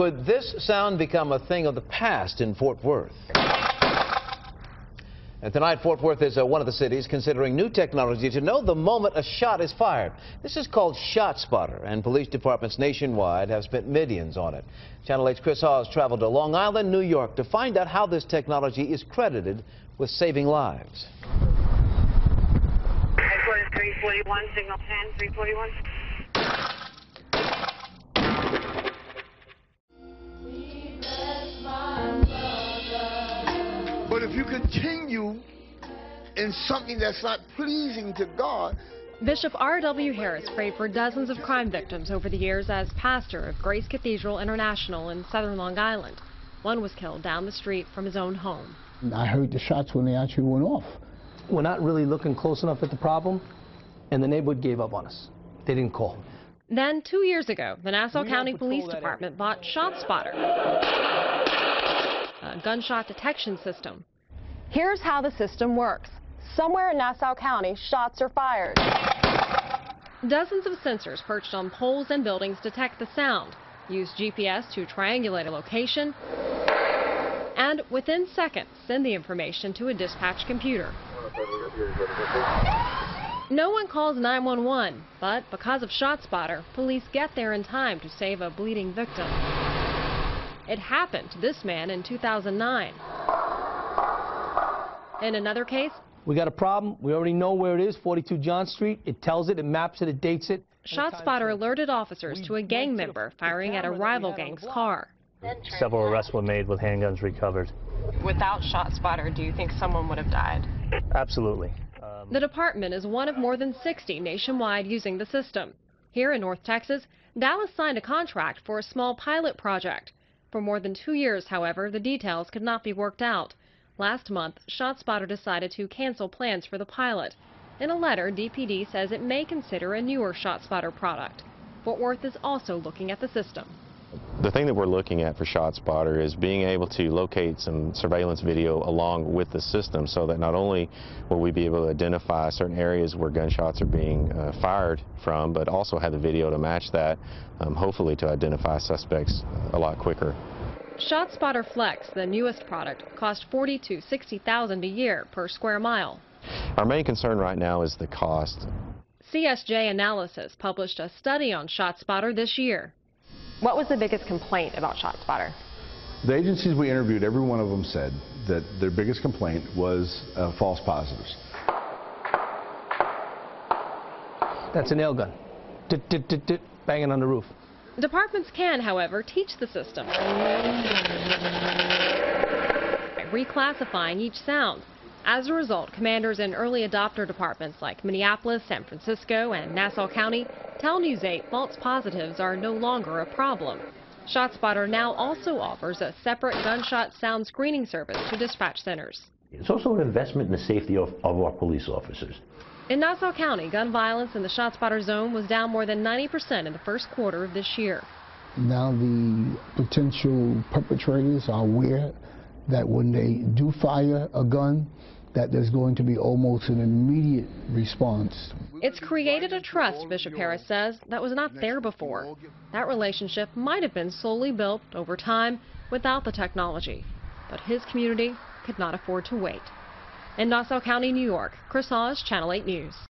Could this sound become a thing of the past in Fort Worth? And tonight, Fort Worth is uh, one of the cities considering new technology to know the moment a shot is fired. This is called ShotSpotter, and police departments nationwide have spent millions on it. Channel 8's Chris Hawes traveled to Long Island, New York to find out how this technology is credited with saving lives. Headquarters 341, signal 10, 341. Continue in something that's not pleasing to God, Bishop R.W. Harris prayed for dozens of crime victims over the years as pastor of Grace Cathedral International in southern Long Island. One was killed down the street from his own home. I heard the shots when they actually went off. We're not really looking close enough at the problem, and the neighborhood gave up on us. They didn't call. Then, two years ago, the Nassau We County Police that Department bought ShotSpotter, a gunshot detection system. Here's how the system works. Somewhere in Nassau County, shots are fired. Dozens of sensors perched on poles and buildings detect the sound, use GPS to triangulate a location, and within seconds send the information to a dispatch computer. No one calls 911, but because of ShotSpotter, police get there in time to save a bleeding victim. It happened to this man in 2009. In another case, We got a problem. We already know where it is, 42 John Street. It tells it, it maps it, it dates it. ShotSpotter alerted officers to a gang member firing at a rival gang's car. Several arrests were made with handguns recovered. Without ShotSpotter, do you think someone would have died? Absolutely. The department is one of more than 60 nationwide using the system. Here in North Texas, Dallas signed a contract for a small pilot project. For more than two years, however, the details could not be worked out. Last month, ShotSpotter decided to cancel plans for the pilot. In a letter, DPD says it may consider a newer ShotSpotter product. Fort Worth is also looking at the system. The thing that we're looking at for ShotSpotter is being able to locate some surveillance video along with the system so that not only will we be able to identify certain areas where gunshots are being uh, fired from, but also have the video to match that, um, hopefully to identify suspects a lot quicker. ShotSpotter Flex, the newest product, cost 40 to 60,000 a year per square mile. Our main concern right now is the cost. CSJ Analysis published a study on ShotSpotter this year. What was the biggest complaint about ShotSpotter? The agencies we interviewed, every one of them said that their biggest complaint was uh, false positives. That's a nail gun. Dit, dit, dit, dit, banging on the roof. Departments can, however, teach the system by reclassifying each sound. As a result, commanders in early adopter departments like Minneapolis, San Francisco, and Nassau County tell News 8 false positives are no longer a problem. ShotSpotter now also offers a separate gunshot sound screening service to dispatch centers. It's also an investment in the safety of, of our police officers. In Nassau County, gun violence in the ShotSpotter zone was down more than 90% in the first quarter of this year. Now the potential perpetrators are aware that when they do fire a gun, that there's going to be almost an immediate response. It's created a trust, Bishop Harris says, that was not there before. That relationship might have been slowly built over time without the technology. But his community could not afford to wait. In Nassau County, New York, Chris Hawes, Channel 8 News.